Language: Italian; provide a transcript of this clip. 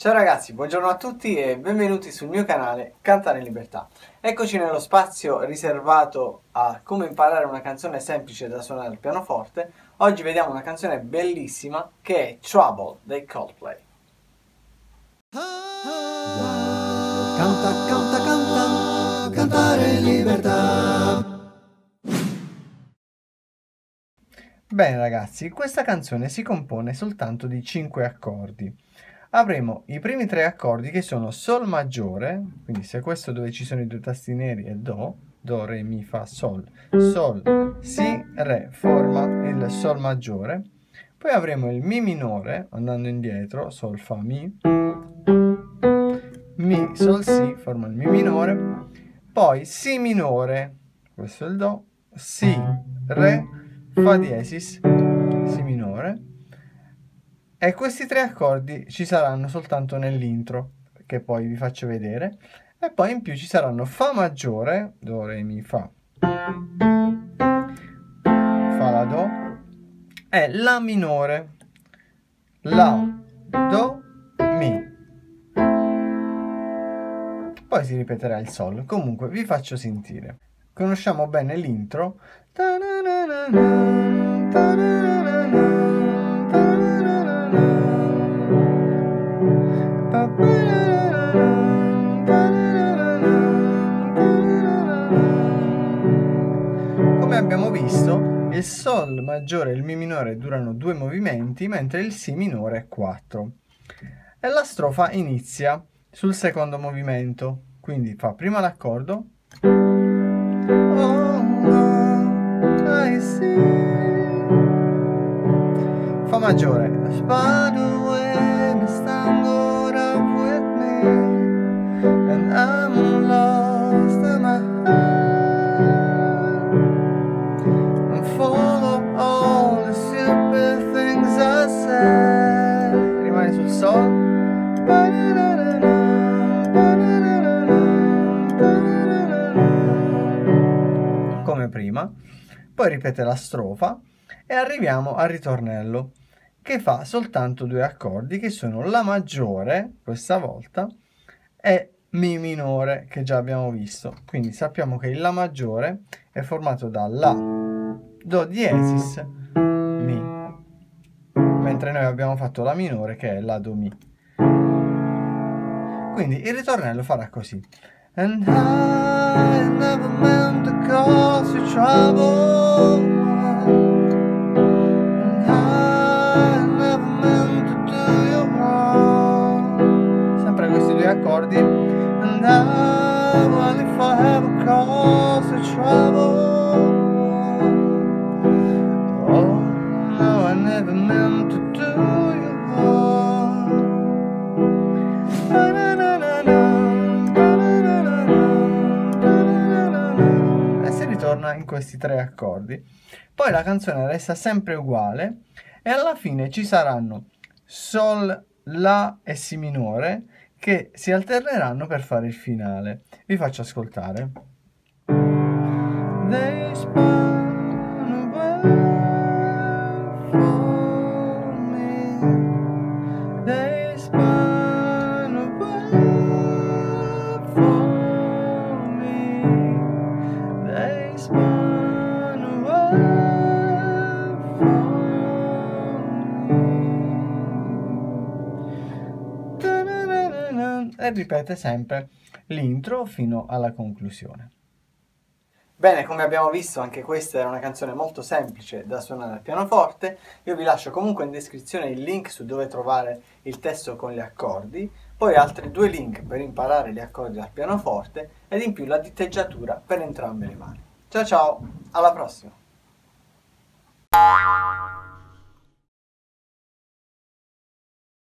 Ciao ragazzi, buongiorno a tutti e benvenuti sul mio canale Cantare in Libertà. Eccoci nello spazio riservato a come imparare una canzone semplice da suonare al pianoforte. Oggi vediamo una canzone bellissima che è Trouble dei Coldplay. Canta, canta, canta, cantare in libertà. Bene ragazzi, questa canzone si compone soltanto di 5 accordi avremo i primi tre accordi che sono Sol maggiore, quindi se questo dove ci sono i due tasti neri è Do, Do, Re, Mi, Fa, Sol, Sol, Si, Re, forma il Sol maggiore, poi avremo il Mi minore, andando indietro, Sol, Fa, Mi, Mi, Sol, Si, forma il Mi minore, poi Si minore, questo è il Do, Si, Re, Fa diesis, Si minore, e questi tre accordi ci saranno soltanto nell'intro, che poi vi faccio vedere. E poi in più ci saranno Fa maggiore, Do, Re, Mi, Fa, Fa, La, Do, e La minore, La, Do, Mi. Poi si ripeterà il Sol. Comunque vi faccio sentire. Conosciamo bene l'intro. Come il Sol maggiore e il Mi minore durano due movimenti, mentre il Si minore è quattro. E la strofa inizia sul secondo movimento, quindi fa prima l'accordo. Fa maggiore. Come prima. Poi ripete la strofa e arriviamo al ritornello che fa soltanto due accordi che sono la maggiore questa volta e Mi minore che già abbiamo visto. Quindi sappiamo che il La maggiore è formato da La, Do diesis, Mi. Mentre noi abbiamo fatto La minore che è La Do Mi. Quindi il ritornello farà così. And I never meant to cause you trouble. accordi And now if I have a cause ritorna in questi tre accordi Poi la canzone resta sempre uguale e alla fine ci saranno Sol, La e Si minore che si alterneranno per fare il finale. Vi faccio ascoltare. E ripete sempre l'intro fino alla conclusione. Bene, come abbiamo visto anche questa era una canzone molto semplice da suonare al pianoforte, io vi lascio comunque in descrizione il link su dove trovare il testo con gli accordi, poi altri due link per imparare gli accordi al pianoforte ed in più la diteggiatura per entrambe le mani. Ciao ciao, alla prossima!